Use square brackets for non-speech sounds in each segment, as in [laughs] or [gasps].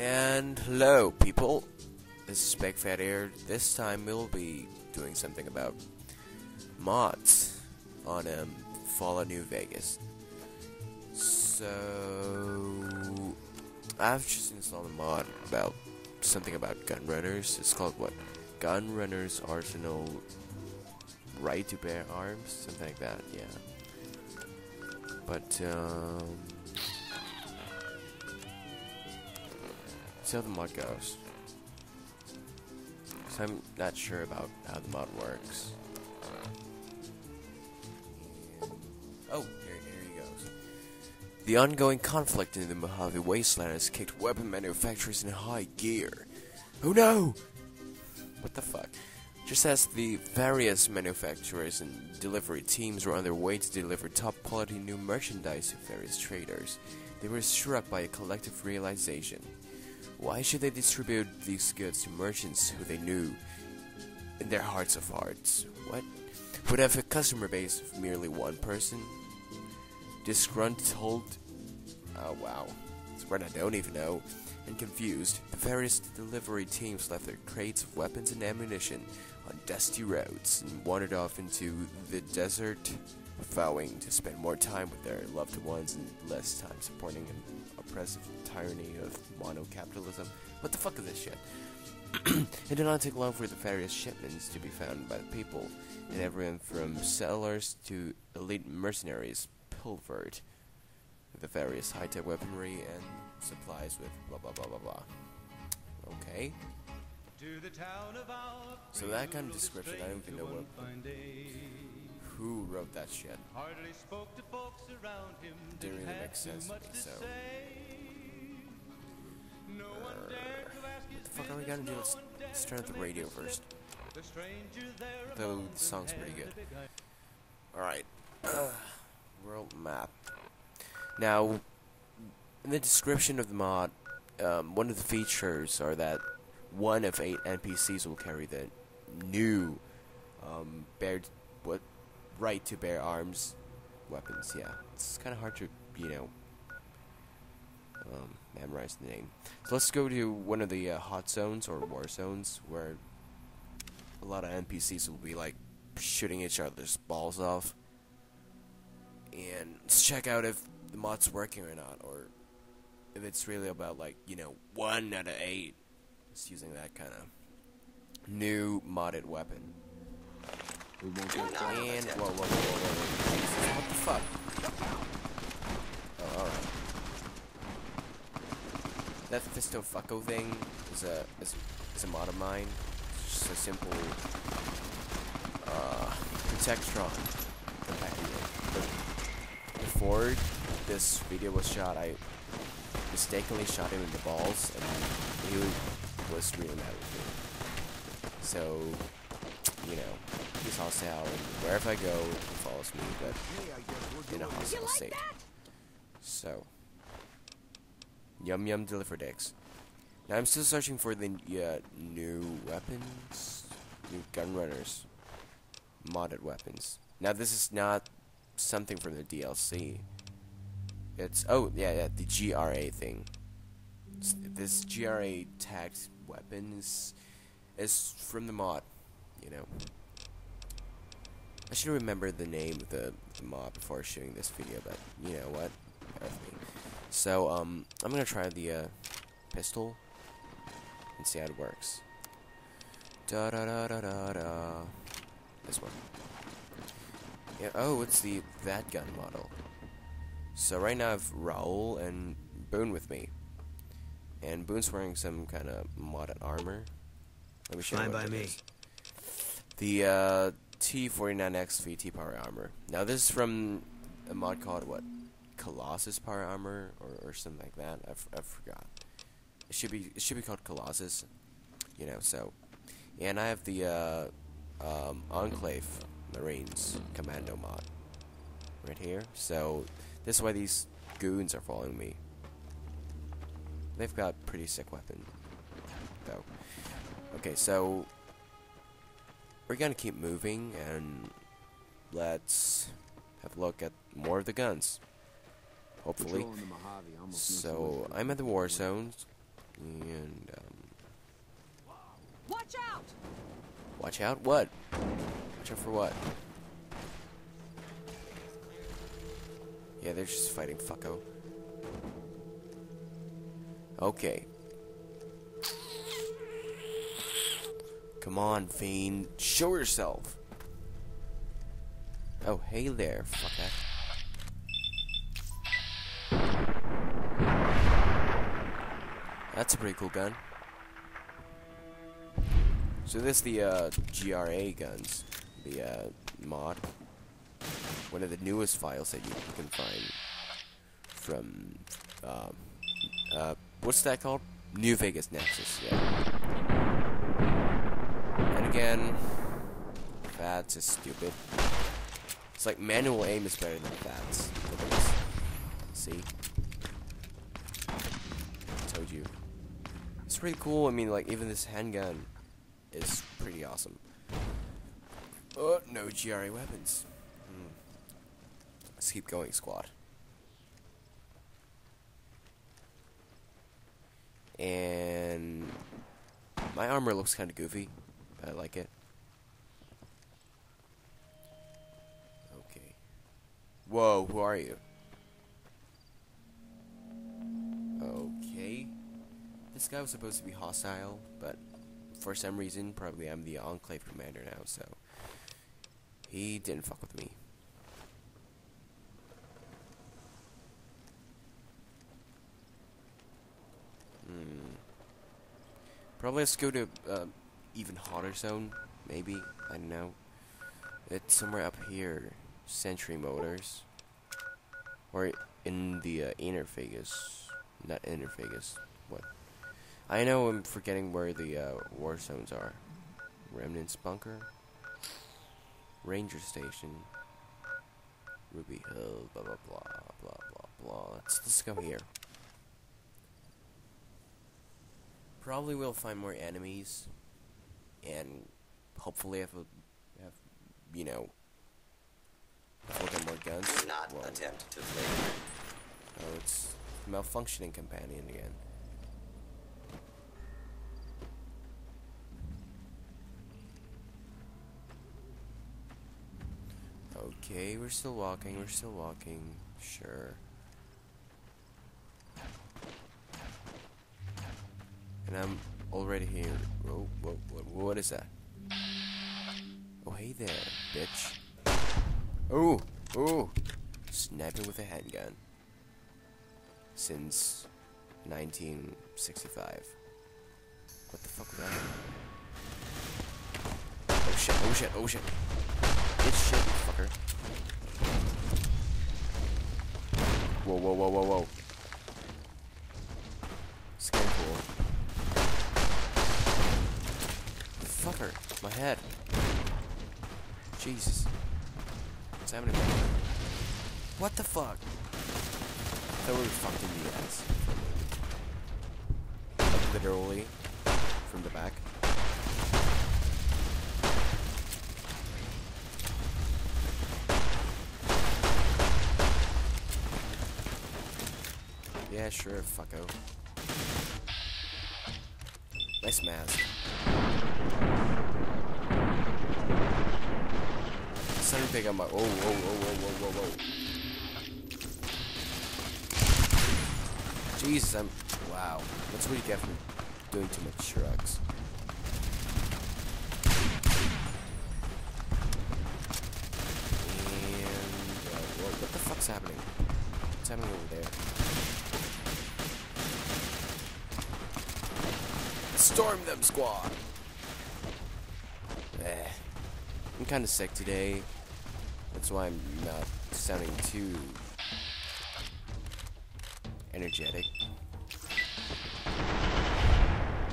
And hello, people. This is Spec Fat Air. This time we'll be doing something about mods on um, Fallout New Vegas. So I've just installed a mod about something about gun runners. It's called what? Gun Runners Arsenal Right to Bear Arms, something like that. Yeah. But um, see how the mod goes. I'm not sure about how the mod works. Oh, here, here he goes. The ongoing conflict in the Mojave Wasteland has kicked weapon manufacturers in high gear. Oh no! What the fuck? Just as the various manufacturers and delivery teams were on their way to deliver top quality new merchandise to various traders, they were struck by a collective realization. Why should they distribute these goods to merchants who they knew in their hearts of hearts? What? Would have a customer base of merely one person? Disgruntled? Oh wow. It's word I don't even know. And confused, the various delivery teams left their crates of weapons and ammunition on dusty roads and wandered off into the desert, vowing to spend more time with their loved ones and less time supporting an oppressive tyranny of monocapitalism. What the fuck is this shit? [clears throat] it did not take long for the various shipments to be found by the people, and everyone from settlers to elite mercenaries pilfered the various high-tech weaponry and supplies with blah blah blah blah blah. Okay. So that kind of description, I don't even know what, who wrote that shit. Didn't really make sense to me, so. Uh, what the fuck are we gonna do? Let's, let's turn up the radio first. Though the song's pretty good. Alright. [clears throat] world map. Now, in the description of the mod, um, one of the features are that one of eight NPCs will carry the new um, bear what right to bear arms weapons. Yeah, it's kind of hard to you know um, memorize the name. So let's go to one of the uh, hot zones or war zones where a lot of NPCs will be like shooting each other's balls off. And let's check out if the mod's working or not, or if it's really about like you know one out of eight Just using that kind of new modded weapon. And whoa, whoa, whoa, whoa, whoa, what the fuck? Oh, alright. That Fisto Fucko thing is a is, is a mod of mine. It's just a simple uh Protectron Before this video was shot, I mistakenly shot him in the balls, and he was really mad with me. So, you know, he's hostile, and wherever I go, he follows me, but in a hostile state. So, yum yum deliver dicks. Now I'm still searching for the uh, new weapons, new gun runners, modded weapons. Now this is not something from the DLC. It's oh yeah yeah the GRA thing. It's, this GRA tagged weapons is from the mod, you know. I should remember the name of the, the mod before shooting this video, but you know what? So um, I'm gonna try the uh, pistol and see how it works. Da da da da da da. This one. Yeah. Oh, it's the that gun model. So right now I have Raul and Boone with me. And Boone's wearing some kind of modded armor. Let me show Fine you what by me. is. The uh, T49X VT power armor. Now this is from a mod called what? Colossus power armor or, or something like that. I, I forgot. It should be it should be called Colossus. You know, so and I have the uh, um, Enclave Marines Commando mod right here. So this is why these goons are following me. They've got pretty sick weapon, though. Okay, so we're gonna keep moving and let's have a look at more of the guns. Hopefully. So I'm at the war zone. And, um... Watch out! Watch out? What? Watch out for what? Yeah, they're just fighting fucko. Okay. Come on, Fiend. Show yourself. Oh, hey there, fucker. That's a pretty cool gun. So this is the uh, GRA guns, the uh, mod. One of the newest files that you, you can find from, um, uh, what's that called? New Vegas Nexus, yeah. Again, VATS is stupid. It's like manual aim is better than VATS. See? Told you. It's pretty cool. I mean, like, even this handgun is pretty awesome. Oh, no GRA weapons. Hmm. Let's keep going, squad. And my armor looks kind of goofy. I like it. Okay. Whoa, who are you? Okay. This guy was supposed to be hostile, but for some reason, probably I'm the Enclave commander now, so he didn't fuck with me. Hmm. Probably let's go to uh, even hotter zone, maybe. I don't know. It's somewhere up here. Century Motors. Or in the uh, inner Vegas. Not inner Vegas. What? I know I'm forgetting where the uh, war zones are. Remnants Bunker. Ranger Station. Ruby Hill. Blah blah blah blah blah blah. Let's let's go here. Probably we'll find more enemies, and hopefully have a, have you know, we'll get more guns. Do not Well, attempt to flee. Oh, it's malfunctioning companion again. Okay, we're still walking, we're still walking. Sure. And I'm already here. Whoa, whoa, whoa, what is that? Oh, hey there, bitch. Oh, oh. Sniping with a handgun. Since 1965. What the fuck was that? Oh shit, oh shit, oh shit. Bitch shit, fucker. Whoa, whoa, whoa, whoa, whoa. It's kinda cool. Fucker, my head. Jesus. What's happening? What the fuck? I thought we were fucked in the ass. Literally. From the back. Yeah, sure, fucko. Nice mask. Pick up my. Oh, whoa, whoa, whoa, whoa, whoa, whoa. Jesus, I'm. Wow. That's what you get for doing too much shrugs. And. Uh, whoa, what the fuck's happening? What's happening over there? Storm them, squad! Eh. I'm kinda sick today. That's why I'm not sounding too energetic.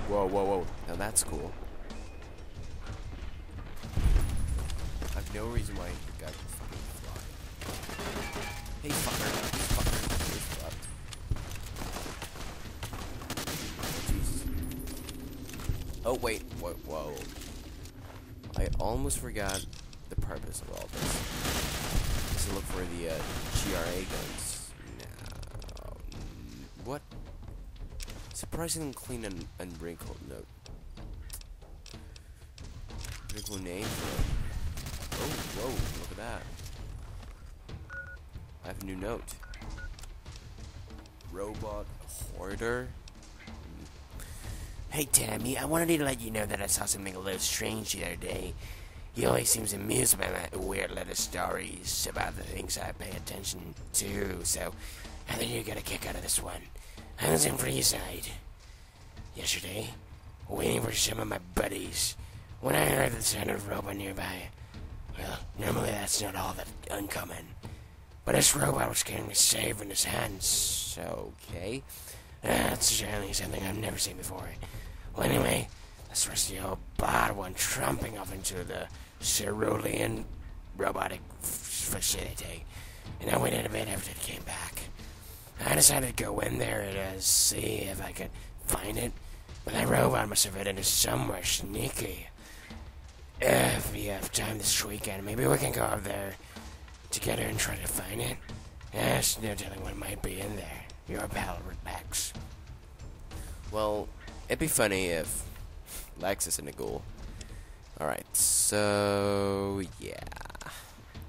Whoa, whoa, whoa. Now that's cool. I have no reason why the guy can fucking fly. Hey, fucker. Fucker. You're fucked. Jesus. Oh, wait. Whoa, whoa. I almost forgot the purpose of all this. Look for the uh, GRA guns. No. What? Surprisingly clean and unwrinkled note. Wrinkled name Oh, whoa, look at that. I have a new note. Robot Hoarder. Hey Tammy, I wanted to let you know that I saw something a little strange the other day. He always seems amused by my weird little stories about the things I pay attention to, so I think you get a kick out of this one. I was in Freeside yesterday, waiting for some of my buddies, when I heard the sound of robot nearby. Well, normally that's not all that uncommon. But this robot was carrying a save in his hands. Okay. That's certainly something I've never seen before. Well, anyway, this was the old bad one trumping off into the cerulean robotic facility. And I waited a bit after it came back. I decided to go in there and see if I could find it. But that robot must have hidden it somewhere sneaky. If we have time this weekend, maybe we can go up there together and try to find it. Yes, no telling what might be in there. Your pal, Max. Well, it'd be funny if Lex is in a ghoul. Alright, so yeah.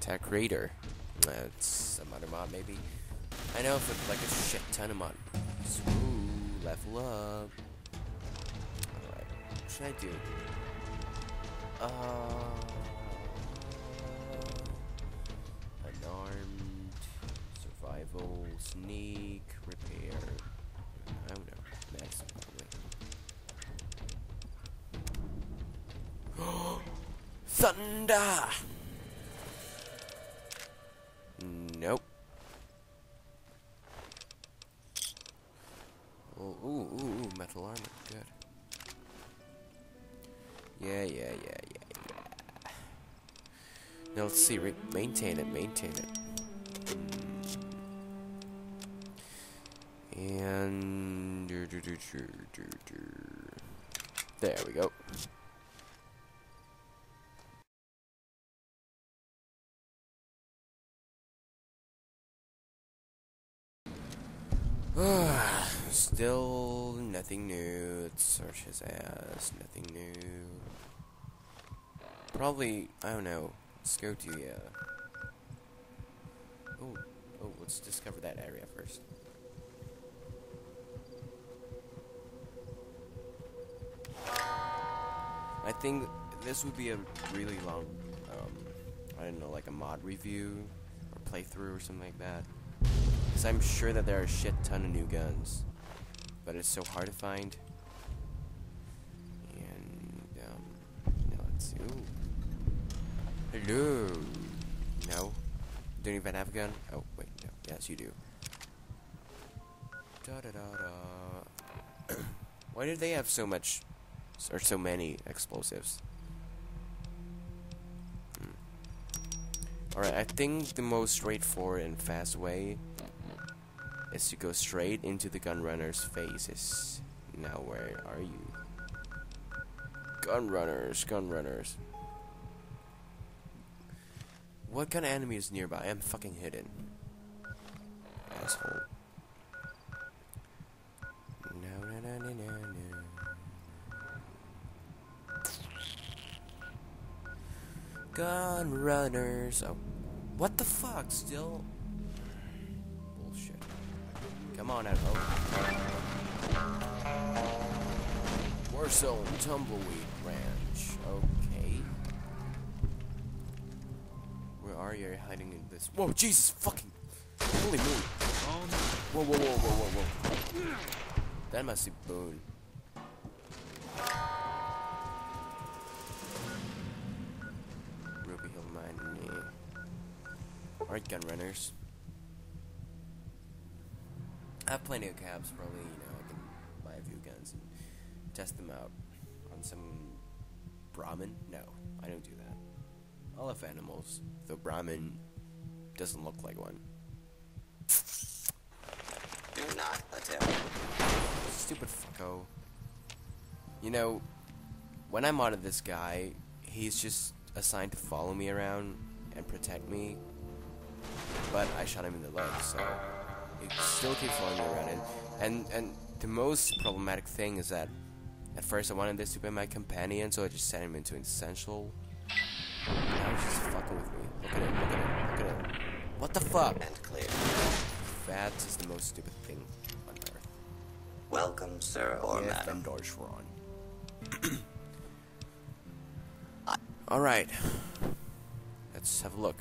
Tech Raider. That's some other mod maybe. I know it's like a shit ton of mod. Ooh, level up. Alright, what should I do? Uh, unarmed, survival, sneak, repair. Thunder! Nope. Oh, ooh, ooh, ooh, metal armor. Good. Yeah, yeah, yeah, yeah, yeah. Now let's see. Maintain it, maintain it. And there we go. Still nothing new. Let's search his ass. Nothing new. Probably, I don't know. Let's go to, uh... Oh, oh, let's discover that area first. I think this would be a really long, um, I don't know, like a mod review or playthrough or something like that. Because I'm sure that there are a shit ton of new guns. But it's so hard to find. And, um, now let's see. Ooh. Hello. No. Don't even have a gun? Oh, wait, no. Yes, you do. Da da da da. Why do they have so much, or so many explosives? Hmm. Alright, I think the most straightforward and fast way is to go straight into the gunrunner's faces. Now, where are you? Gunrunners, gunrunners. What kind of enemy is nearby? I'm fucking hidden. Asshole. No, no, no, no, no, no. Gun runners. Oh, what the fuck? Still. Come on, out. Warzone Tumbleweed Ranch. Okay. Where are you hiding in this? Whoa, Jesus fucking! Holy moly! Whoa, whoa, whoa, whoa, whoa, whoa! That must be Boone. Ruby Hill Mine. Alright, gun runners. I have plenty of caps, probably, you know, I can buy a few guns and test them out on some Brahmin. No, I don't do that. I love animals, though Brahmin doesn't look like one. Do not attempt. Stupid fucko. You know, when I modded this guy, he's just assigned to follow me around and protect me. But I shot him in the leg, so he still keeps following me around. And and, and the most problematic thing is that at first I wanted this to be my companion, so I just sent him into essential. Now he's just fucking with me. Look at him, look at him, look at him. What the fuck? And clear. That is the most stupid thing on earth. Welcome, sir or yes, madam. I'm Dorsron. Alright. Let's have a look.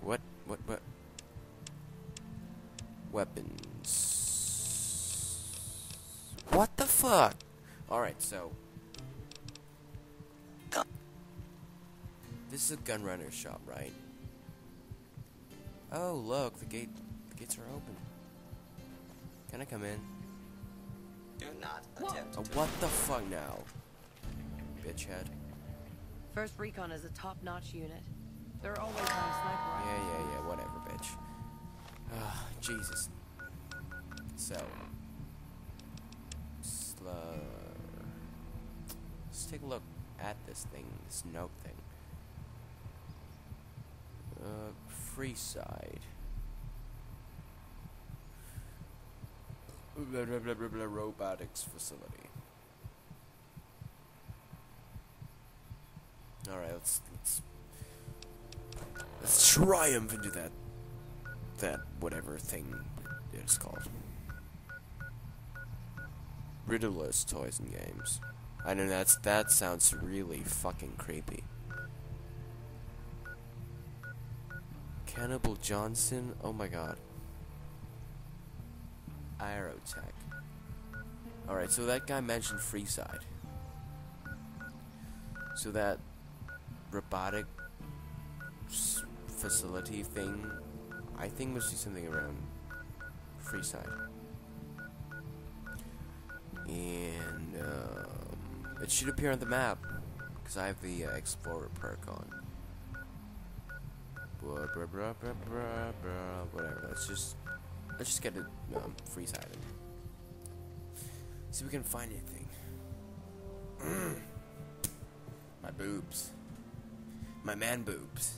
What, what, what? Weapons. What the fuck? Alright, so. This is a gun runner shop, right? Oh, look, the gate, the gates are open. Can I come in? Do not attempt Oh, to what the fuck now? Bitch head. First Recon is a top-notch unit. They're always on sniper Yeah, yeah, yeah, whatever, bitch. Ah, Jesus. So. Slur. Let's take a look at this thing, this note thing. Uh, Freeside. Blah, blah, blah, blah, blah, robotics facility. Alright, let's, let's Let's triumph into that that whatever thing it's called. Riddleless toys and games. I know that's that sounds really fucking creepy. Cannibal Johnson, oh my god. Aerotech. Alright, so that guy mentioned Freeside. So that robotic facility thing, I think must be something around Freeside. And um, it should appear on the map because I have the uh, Explorer perk on. Blah, blah, blah, blah, blah, blah, whatever. Let's just let's just get to um, Freeside see if we can find anything. [clears throat] My boobs. My man boobs.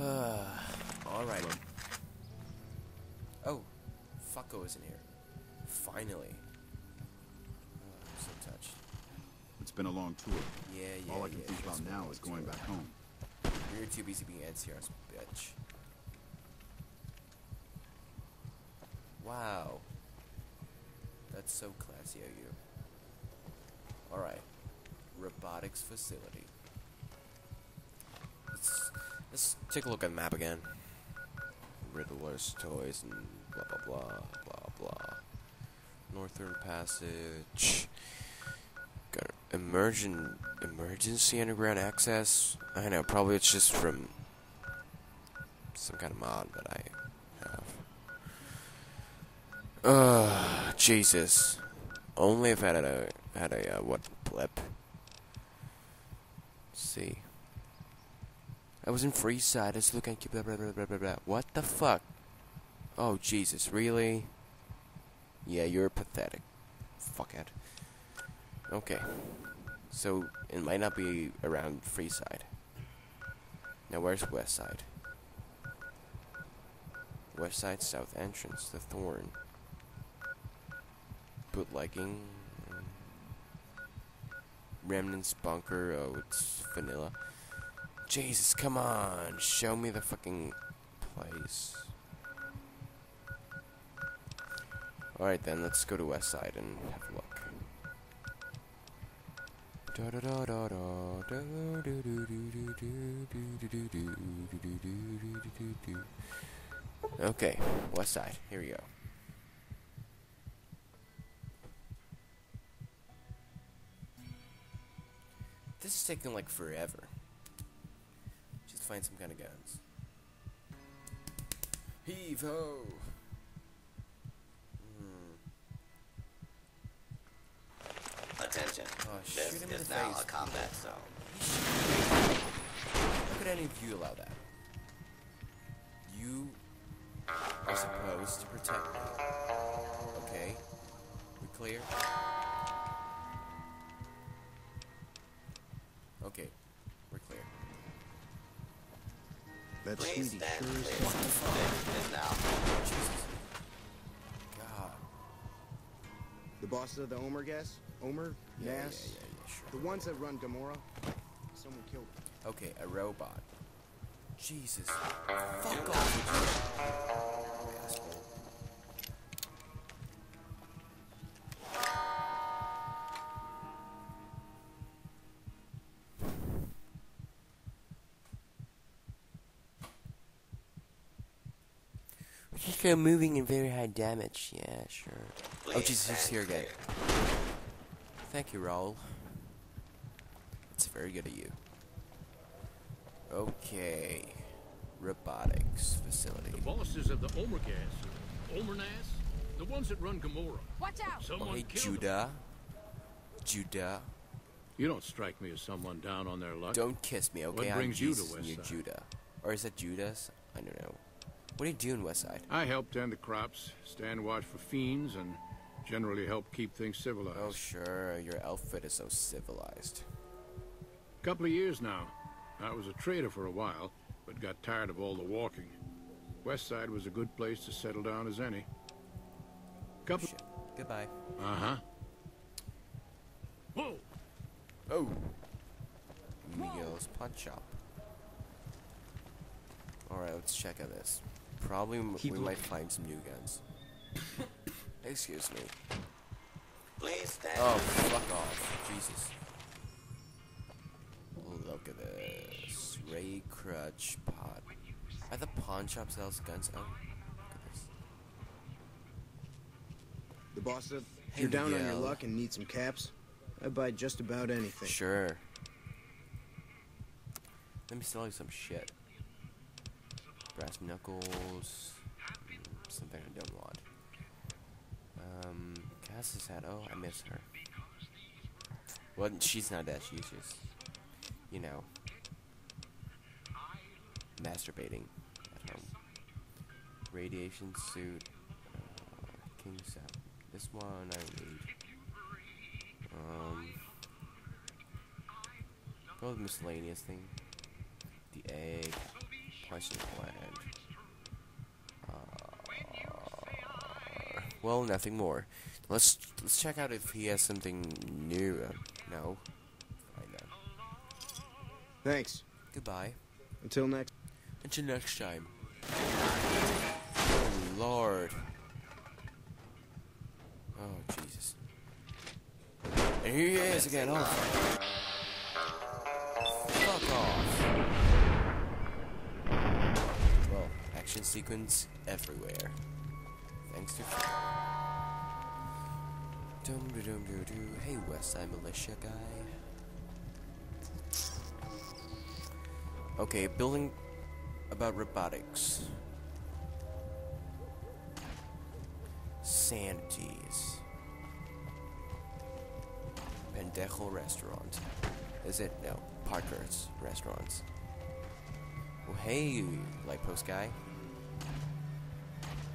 Uh, Alright. Oh, Fucko is in here. Finally. Oh, I'm so touched. It's been a long tour. Yeah, yeah, All I can yeah, think about now is going back home. You're too busy being NCR's bitch. Wow. That's so classy of you. Alright. Robotics facility. Let's, take a look at the map again. Riddler's toys and blah blah blah blah blah. Northern Passage. Got emergent emergency underground access. I know, probably it's just from some kind of mod that I have. Ugh, Jesus. Only if I had a had a uh, what blip. Let's see. I was in Freeside. I was looking at blah blah blah blah blah blah. What the fuck? Oh Jesus, really? Yeah, you're pathetic. Fuck Fuckhead. Okay. So it might not be around Freeside. Now where's West Side? West Side South Entrance, the Thorn. Bootlegging. Remnants Bunker, oh it's vanilla. Jesus, come on. Show me the fucking place. Alright then, let's go to West Side and have a look. Okay, West Side. Here we go. This is taking like forever. Find some kind of guns. Heave ho! Hmm. Attention. Oh, this is the now face. a combat zone. How could any of you allow that? You are supposed to protect me. Okay? We clear? That sweetie sure is clear. something. This is now. Jesus. God. The bosses of the Omertas? Omer? Yeah, yeah, yeah, yeah, sure. The ones that run Gomorrah? Someone killed them. Okay, a robot. Jesus. Fuck off with you. Asshole. We just go moving and very high damage. Yeah, sure. Oh, Jesus, he's here again. Thank you, Raul. It's very good of you. Okay. Robotics facility. The bosses of the Omergas, Omernas, the ones that run Gomorrah. Watch out! Someone Oh, hey, killed them. Judah. Judah. You don't strike me as someone down on their luck. Don't kiss me, okay? What I'm brings you to Jesus and you're Westside? Judah. Or is that Judas? I don't know. What are you doing, Westside? I help tend the crops, stand watch for fiends, and generally help keep things civilized. Oh, sure. Your outfit is so civilized. A Couple of years now. I was a trader for a while, but got tired of all the walking. Westside was a good place to settle down as any. Couple. Shit. Goodbye. Uh huh. Whoa! Oh. Miguel's Pawn Shop. Alright, let's check out this. Probably Keep we might find some new guns. [laughs] Excuse me. Please stand Oh, fuck off. Jesus. Look at this. Ray Crutch Pot. Are the pawn shop sells guns? Oh, look at this. The boss said, If Hey, you're down on your luck and need some caps, I buy just about anything. Sure. Let me sell you some shit. Brass knuckles. mm, Something I don't want. Um, Cass's hat. Oh, I miss her. Well, she's not that. She's just, you know, masturbating at home. Radiation suit. Uh, king set. This one I need. Um. Go with miscellaneous thing. The egg. The plant. Uh, well, nothing more. Let's let's check out if he has something new. Uh, no. I know. Thanks. Goodbye. Until next. Until next time. Oh Lord. Oh Jesus. And here he is again. Oh. Action sequence everywhere. Thanks to. Dum dum dum dum. Hey, Westside Militia guy. Okay, building about robotics. Sanities. Pendejo restaurant. Is it? No. Parker's restaurants. Well, hey, light post guy.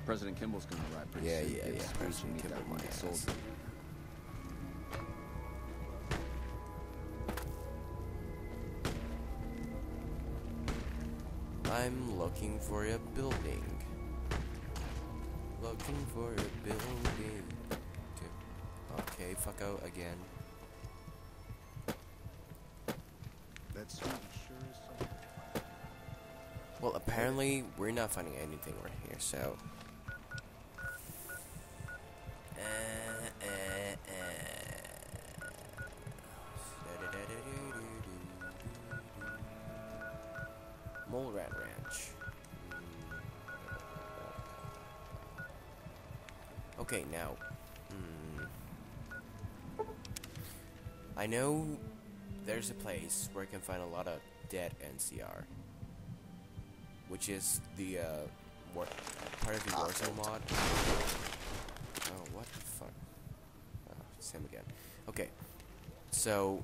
President Kimball's gonna arrive pretty Yeah, soon. yeah, Give yeah, us a chance to President Kimball, my soldier. I'm looking for a building. Looking for a building. Okay, fuck out again. That sweetie sure is. Well, apparently we're not finding anything right here, so. Place where I can find a lot of dead NCR which is the uh, part of the Warzone mod. Oh, what the fuck? Oh, him again. Okay, so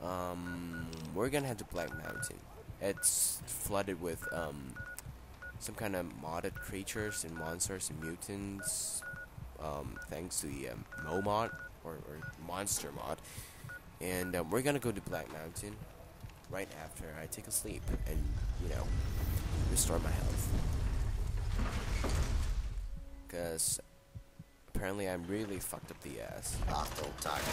um, we're gonna head to Black Mountain. It's flooded with um, some kind of modded creatures and monsters and mutants, um, thanks to the um, Mo mod or, or Monster mod. And um, we're gonna go to Black Mountain right after I take a sleep and you know, restore my health. Because apparently I'm really fucked up the ass. Hostile target.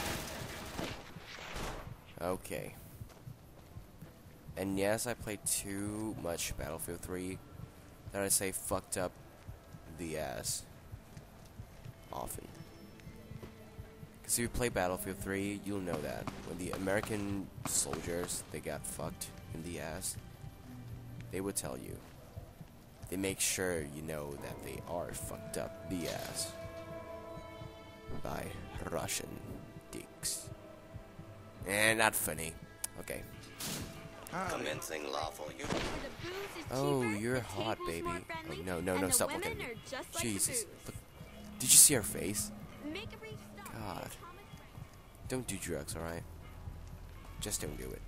Okay. And yes, I played too much Battlefield 3. That I say fucked up the ass. Often. Because if you play Battlefield 3, you'll know that. When the American soldiers, they got fucked in the ass, they would tell you. They make sure you know that they are fucked up the ass. By Russian dicks. Eh, not funny. Okay. Commencing lawful use. Oh, you're hot, baby. Oh, no, no, no, stop looking at. Jesus. Look, did you see her face? God. Don't do drugs, alright? Just don't do it.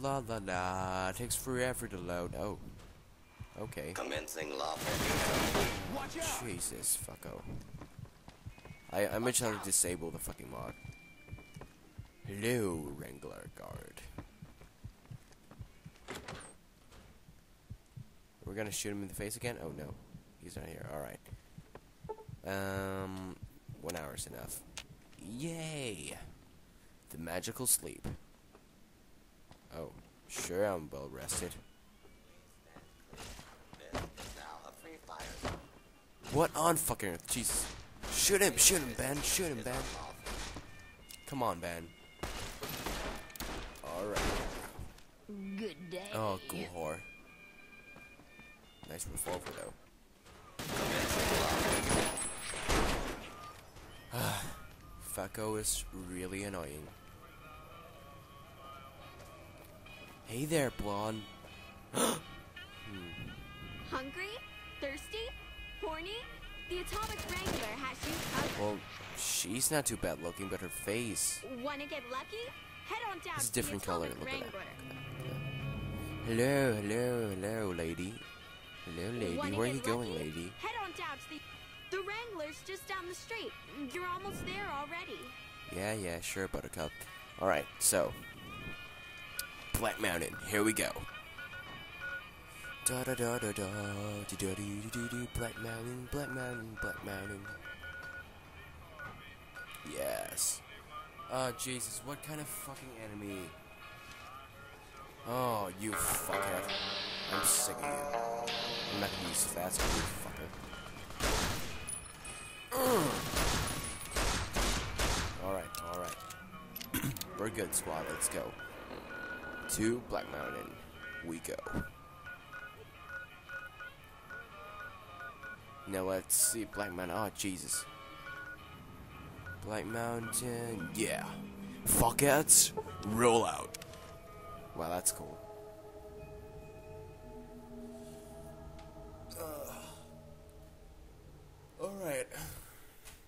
La la la. Takes forever to load. Oh. Okay. Commencing lawful use. Jesus, fucko. Oh. I I'm gonna try to disable the fucking mod. Hello, Wrangler Guard. Gonna shoot him in the face again? Oh no. He's not here. Alright. Um one hour's enough. Yay! The magical sleep. Oh, sure I'm well rested. This is now a free fire zone. What on fucking earth? Jesus. Shoot him, shoot him, Ben. Shoot him, Ben. Come on, Ben. Alright. Good day. Oh, whore. Nice revolver, though. [sighs] Fucko oh, is really annoying. Hey there, blonde. [gasps] Hmm. Hungry? Thirsty? Horny? The Atomic Wrangler has you covered. Well, she's not too bad looking, but her face. Wanna get lucky? Head on down It's a different color, Atomic look at that. Hello, hello, hello, lady. Hello, lady. Where are you going, lucky? lady? Head on down to the... The Wrangler's just down the street. You're almost there already. Yeah, yeah, sure, Buttercup. Alright, so. Black Mountain, here we go. Da da da da da, da da dee dee dee, Black Mountain, Black Mountain, Black Mountain. Yes. Oh, Jesus, what kind of fucking enemy? Oh, you fuckhead. I'm sick of you. I'm not gonna use fast, you fucker. Alright, alright. [clears throat] We're good, squad. Let's go. To Black Mountain. We go. Now let's see Black Mountain. Oh, Jesus. Black Mountain. Yeah. Fuckheads. Roll out. Wow, that's cool.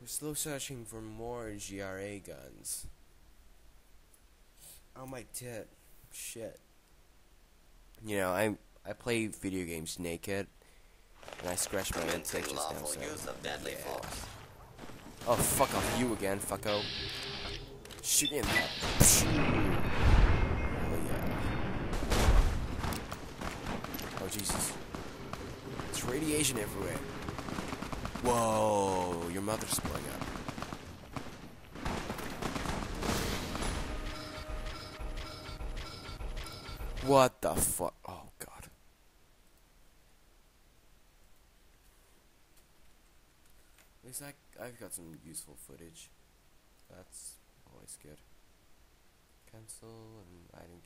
Still searching for more GRA guns. Oh my tit. Shit. You know, I I play video games naked, and I scratch my now. So. use of deadly yeah. force. Oh fuck off you again, fucko. Shoot me in that. Oh yeah. Oh Jesus. It's radiation everywhere. Whoa, your mother's blowing up. What the fuck? Oh god. At least I, I've got some useful footage. That's always good. Cancel and item